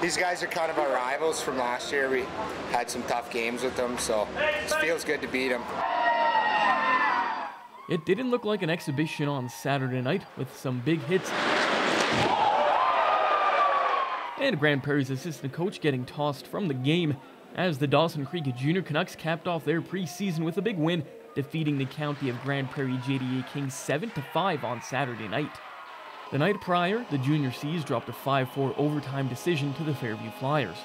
These guys are kind of our rivals from last year. We had some tough games with them, so it feels good to beat them. It didn't look like an exhibition on Saturday night with some big hits. And Grande Prairie's assistant coach getting tossed from the game as the Dawson Creek Junior Canucks capped off their preseason with a big win, defeating the county of Grand Prairie JDA Kings 7 5 on Saturday night. The night prior, the Junior Seas dropped a 5 4 overtime decision to the Fairview Flyers.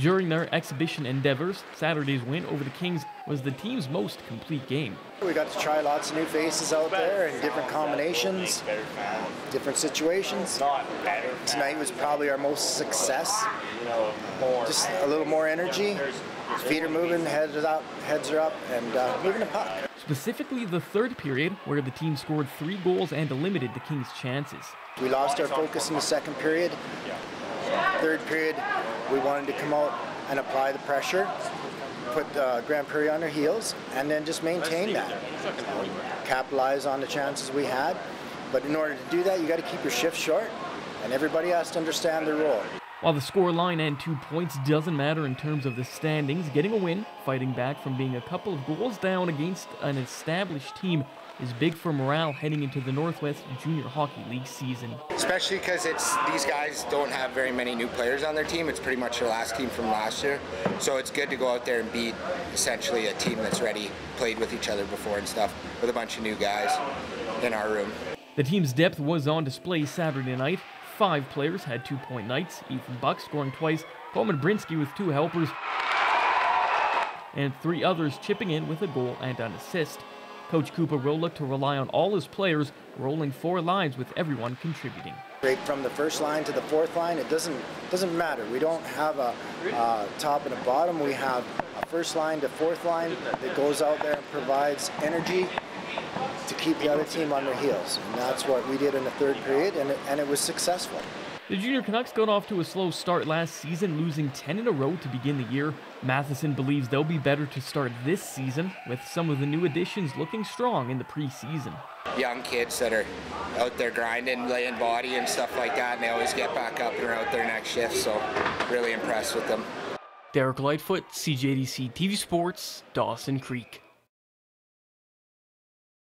During their exhibition endeavors, Saturday's win over the Kings was the team's most complete game. We got to try lots of new faces out there and different combinations, different situations. Tonight was probably our most success. Just a little more energy, feet are moving, heads are up, heads are up, and uh, moving the puck. Specifically, the third period, where the team scored three goals and limited the Kings' chances. We lost our focus in the second period. Third period, we wanted to come out and apply the pressure, put uh, Grande Prairie on their heels, and then just maintain that. Capitalize on the chances we had. But in order to do that, you got to keep your shift short, and everybody has to understand their role. While the score line and two points doesn't matter in terms of the standings, getting a win, fighting back from being a couple of goals down against an established team is big for morale heading into the Northwest Junior Hockey League season. Especially because it's these guys don't have very many new players on their team. It's pretty much their last team from last year. So it's good to go out there and beat essentially a team that's ready, played with each other before and stuff, with a bunch of new guys in our room. The team's depth was on display Saturday night. Five players had two-point nights, Ethan Buck scoring twice, Coleman Brinsky with two helpers, and three others chipping in with a goal and an assist. Coach Cooper will look to rely on all his players, rolling four lines with everyone contributing. From the first line to the fourth line, it doesn't doesn't matter. We don't have a top and a bottom. We have a first line to fourth line that goes out there and provides energy to keep the other team on their heels. And that's what we did in the third period, and it, and it was successful. The Junior Canucks got off to a slow start last season, losing 10 in a row to begin the year. Matheson believes they'll be better to start this season, with some of the new additions looking strong in the preseason. Young kids that are out there grinding, laying body and stuff like that, and they always get back up and are out there next shift, so really impressed with them. Derrick Lightfoot, CJDC TV Sports, Dawson Creek.